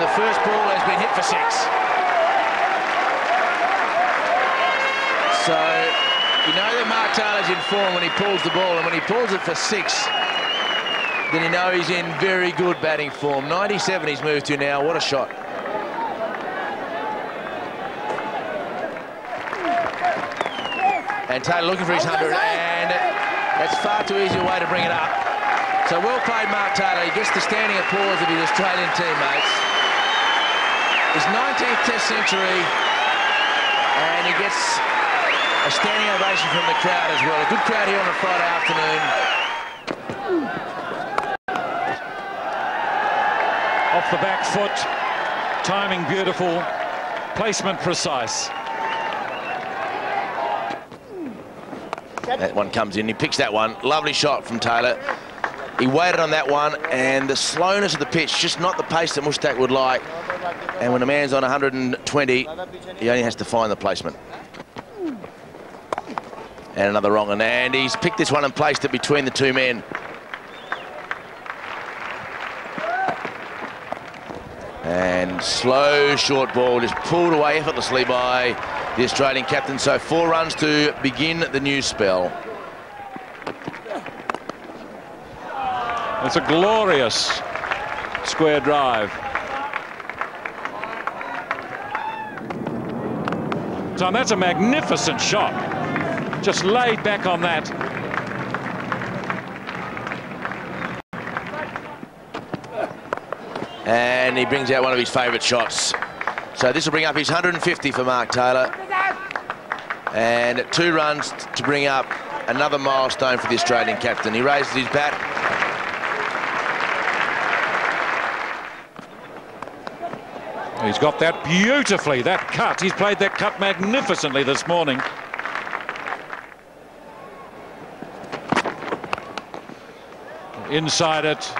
the first ball has been hit for six. So you know that Mark Taylor's in form when he pulls the ball, and when he pulls it for six, then you know he's in very good batting form. 97 he's moved to now. What a shot. And Taylor looking for his 100, and that's far too easy a way to bring it up. So well played, Mark Taylor. He gets the standing applause of his Australian teammates. His 19th Test century, and he gets a standing ovation from the crowd as well. A good crowd here on a Friday afternoon. Off the back foot, timing beautiful, placement precise. That one comes in. He picks that one. Lovely shot from Taylor. He waited on that one, and the slowness of the pitch, just not the pace that Mushtaq would like. And when a man's on 120, he only has to find the placement. And another wrong, one. and he's picked this one and placed it between the two men. And slow short ball, just pulled away effortlessly by the Australian captain. So four runs to begin the new spell. It's a glorious square drive. Tom, that's a magnificent shot. Just laid back on that. And he brings out one of his favourite shots. So this will bring up his 150 for Mark Taylor. And two runs to bring up another milestone for the Australian captain. He raises his bat. He's got that beautifully, that cut. He's played that cut magnificently this morning. Inside it.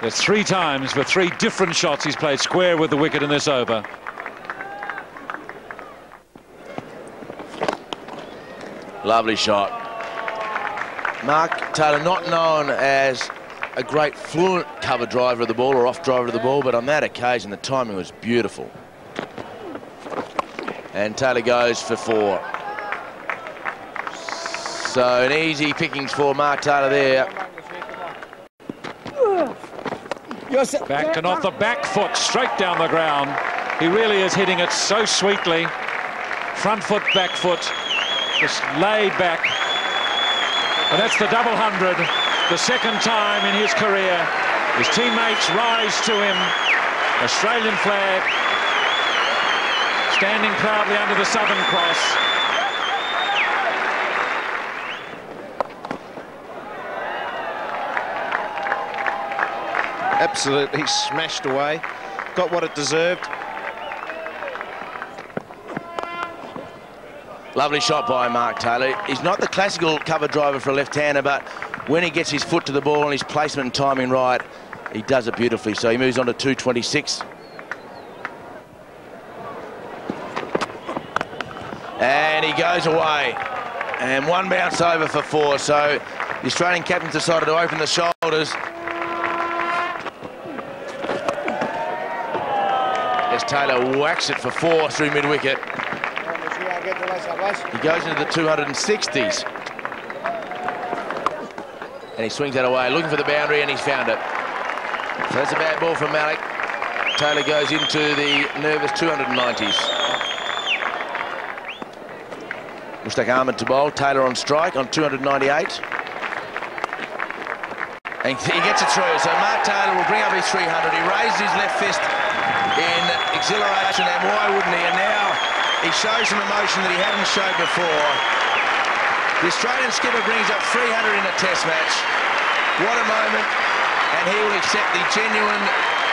There's three times with three different shots he's played square with the wicket in this over. Lovely shot. Mark Taylor not known as a great fluent cover driver of the ball or off driver of the ball, but on that occasion the timing was beautiful. And Taylor goes for four. So an easy pickings for Mark Taylor there. Back and off the back foot, straight down the ground. He really is hitting it so sweetly. Front foot, back foot, just laid back. And that's the double hundred, the second time in his career. His teammates rise to him. Australian flag, standing proudly under the Southern Cross. absolutely smashed away. Got what it deserved. Lovely shot by Mark Taylor. He's not the classical cover driver for a left-hander, but when he gets his foot to the ball and his placement and timing right, he does it beautifully. So he moves on to 226. And he goes away. And one bounce over for four. So the Australian captain decided to open the shoulders As Taylor whacks it for four through mid-wicket. He goes into the 260s. And he swings that away, looking for the boundary, and he's found it. So that's a bad ball from Malik. Taylor goes into the nervous 290s. Mushtaq Ahmed to bowl. Taylor on strike on 298. And he gets it through. So Mark Taylor will bring up his 300. He raises his left fist in exhilaration, and why wouldn't he? And now he shows some emotion that he hadn't showed before. The Australian skipper brings up 300 in a test match. What a moment, and he will accept the genuine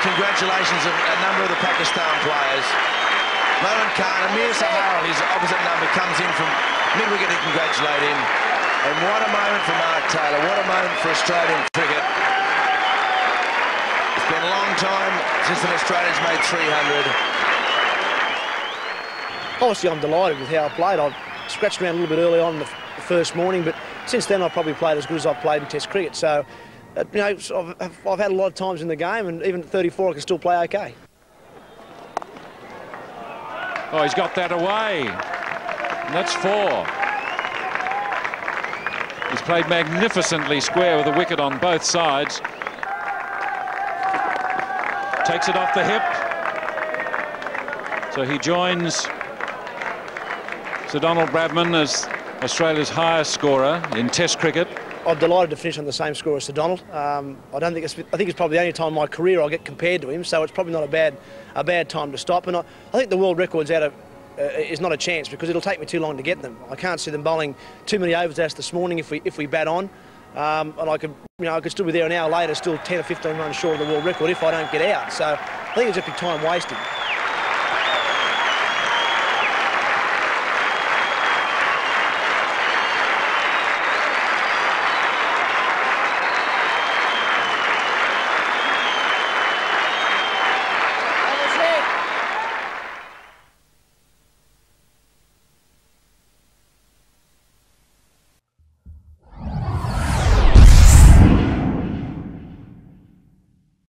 congratulations of a number of the Pakistan players. Moin Khan, Aamer Sohail, his opposite number, comes in from mid-wicket to congratulate him. And what a moment for Mark Taylor, what a moment for Australian cricket It's been a long time since an Australian's made 300. Obviously, I'm delighted with how I played. I scratched around a little bit early on the, the first morning, but since then I've probably played as good as I've played in Test cricket. So, uh, you know, I've, I've had a lot of times in the game, and even at 34 I can still play okay. Oh, he's got that away. And that's four. He's played magnificently square with a wicket on both sides. Takes it off the hip. So he joins Sir Donald Bradman as Australia's highest scorer in Test cricket. I'm delighted to finish on the same score as Sir Donald. Um, I don't think it's, I think it's probably the only time in my career I'll get compared to him, so it's probably not a bad a bad time to stop. And I, I think the world record's out of uh, is not a chance because it'll take me too long to get them. I can't see them bowling too many overs as this morning if we if we bat on. Um, and I could, you know, I could still be there an hour later, still 10 or 15 runs short of the world record if I don't get out. So I think it's just be time wasted.